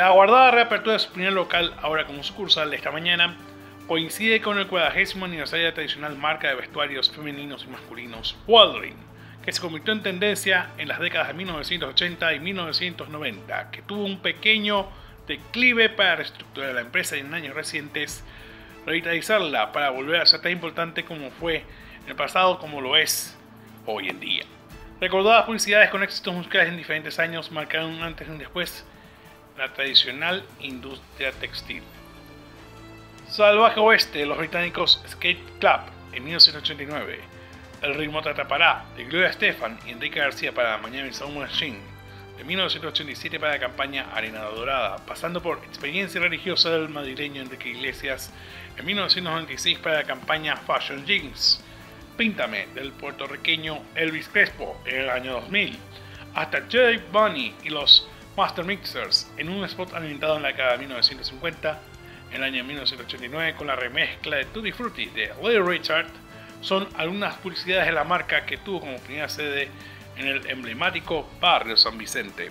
apertura de su primer local, ahora como sucursal esta mañana, coincide con el 40 aniversario de la tradicional marca de vestuarios femeninos y masculinos Waldring, que se convirtió en tendencia en las décadas de 1980 y 1990, que tuvo un pequeño declive para reestructurar la empresa y en años recientes revitalizarla para volver a ser tan importante como fue en el pasado como lo es hoy en día. Recordadas publicidades con éxitos musicales en diferentes años marcaron un antes y después la tradicional industria textil. Salvaje Oeste de los británicos Skate Club en 1989. El ritmo te de Gloria Estefan y Enrique García para Mañana Sound Machine de 1987 para la campaña Arena Dorada, pasando por Experiencia Religiosa del madrileño Enrique Iglesias en 1996 para la campaña Fashion Jeans, Píntame del puertorriqueño Elvis Crespo en el año 2000, hasta J. Bunny y los Master Mixers en un spot ambientado en la década de 1950, en el año 1989 con la remezcla de Tutti Frutti de Little Richard, son algunas publicidades de la marca que tuvo como primera sede en el emblemático barrio San Vicente.